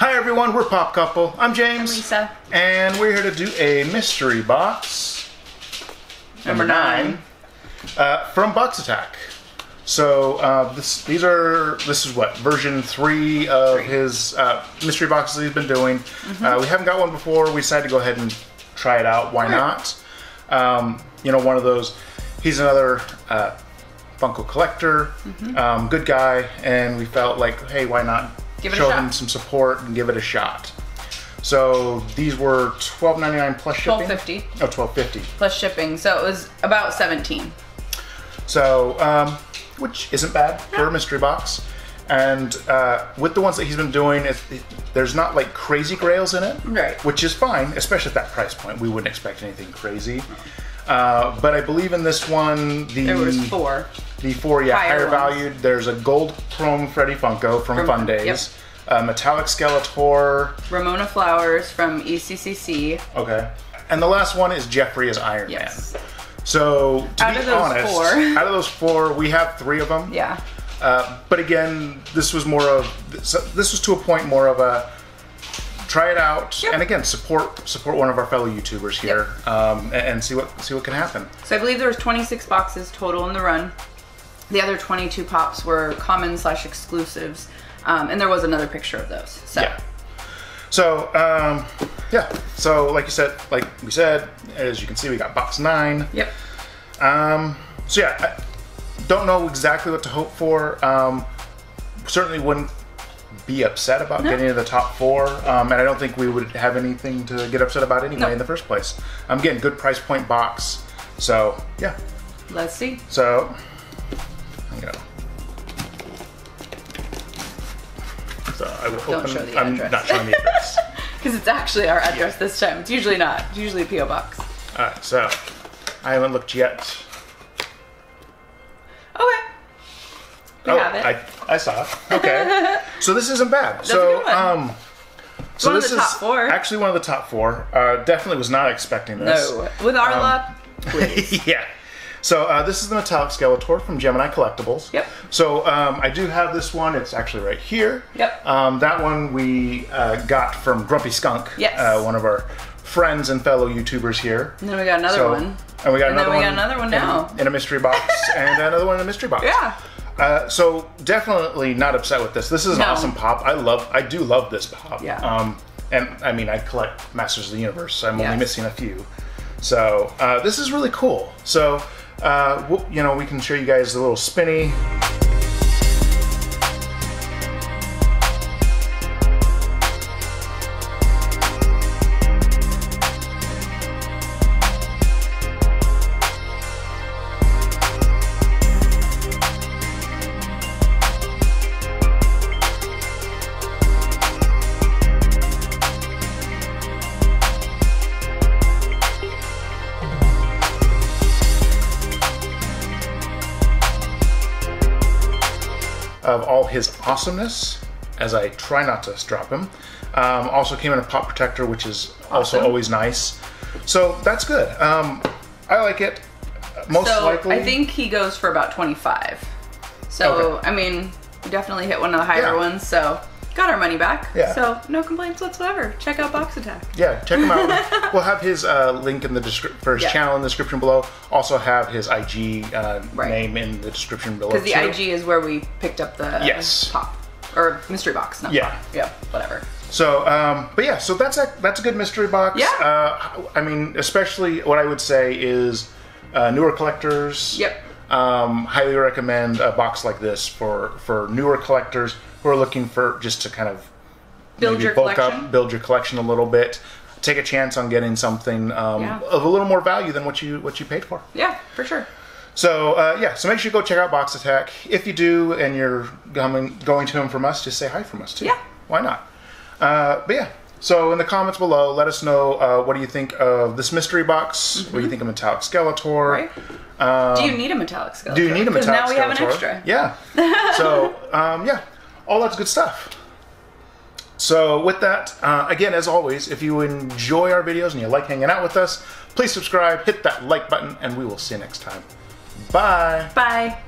Hi everyone, we're Pop Couple. I'm James. I'm Lisa. And we're here to do a mystery box. Number nine. Uh, from Box Attack. So uh, this, these are this is what version three of Three. his uh, mystery boxes he's been doing. Mm-hmm. Uh, we haven't got one before. We decided to go ahead and try it out. Why not? Um, you know, one of those. He's another uh, Funko collector, Mm-hmm. um, good guy, and we felt like, hey, why not Give it a show him some support and give it a shot. So these were twelve ninety nine plus shipping. $12.50. Oh, twelve fifty. plus shipping. So it was about 17. So, um, which isn't bad for a mystery box. And uh, with the ones that he's been doing, it, it- there's not like crazy grails in it, Right. Which is fine, especially at that price point. We wouldn't expect anything crazy. Uh, but I believe in this one, the There was four. the four, yeah, higher, Higher valued. There's a gold chrome Freddy Funko from, From- Fundays, yep. a metallic Skeletor, Ramona Flowers from ECCC. okay, and the last one is Geoffrey as Iron Yes. Man. So to Out be of those honest, four. out of those four, we have three of them. Yeah. Uh, but again, this was more of this was to a point more of a try it out, Yep. and again support support one of our fellow YouTubers here, um, and, and see what see what can happen. So I believe there was 26 boxes total in the run. The other 22 pops were common slash exclusives. Um, and there was another picture of those. So Yeah. So um, yeah, so like you said, like we said, as you can see, we got box nine. Yep. Um, so yeah, I don't know exactly what to hope for. Um, certainly wouldn't be upset about No. getting to the top four, um, and I don't think we would have anything to get upset about anyway No. in the first place. I'm um, getting good price point box, so yeah. Let's see. So, you know. So I will Don't open. show the I'm address. not showing the address. Because it's actually our address this time. It's usually not. It's usually a P.O. box. All right, so I haven't looked yet. Okay. We oh, have it. I, I saw it. Okay. so this isn't bad. a so one. um so one this is actually one of the top four. Uh, definitely was not expecting this. No. With our Um, luck, please. yeah. So uh, this is the metallic Skeletor from Gemini Collectibles. Yep. So um, I do have this one. It's actually right here. Yep. Um, that one we uh, got from Grumpy Skunk. Yes. Uh, one of our friends and fellow YouTubers here. And then we got another So- one. And we got And then another we one. got another one in- now. In, a mystery box, and another one in a mystery box. Yeah. Uh, so definitely not upset with this. This is an No. awesome pop. I love. I do love this pop. Yeah. Um, and I mean, I collect Masters of the Universe. I'm only Yes. missing a few. So uh, this is really cool. So uh, we'll, you know, we can show you guys the little spinny. Of all his awesomeness, as I try not to drop him. Um, also came in a pop protector, which is also always nice. So that's good. Um, I like it. Most So likely, I think he goes for about 25. So, Okay. I mean, definitely hit one of the higher Yeah. ones. So, got our money back. Yeah. So, no complaints whatsoever. Check out Box Attack. Yeah, check him out. we'll have his uh, link in the description for his Yeah. channel in the description below. Also have his IG uh, Right. name in the description below. Because the. IG is where we picked up the Yes. pop. Or mystery box, not Yeah. pop. Yeah, whatever. So, um, but yeah, so that's a that's a good mystery box. Yeah. Uh, I mean, especially what I would say is uh, newer collectors. Yep. Um, highly recommend a box like this for for newer collectors who are looking for just to kind of Build maybe your bulk collection. up, build your collection a little bit, take a chance on getting something um, Yeah. of a little more value than what you what you paid for. Yeah, for sure. So uh, yeah, so make sure you go check out Box Attack. If you do, and you're coming going to him from us, just say hi from us too. Yeah. Why not? Uh, but yeah. So in the comments below, let us know uh, what do you think of this mystery box? What do you think of Metallic Skeletor? Right? do you need a metallic skeleton? Um, Do you need a Metallic now we have an Skeletor? extra. Yeah. so um, yeah, all that's good stuff. So with that, uh, again, as always, if you enjoy our videos and you like hanging out with us, please subscribe, hit that like button, and we will see you next time. Bye. Bye.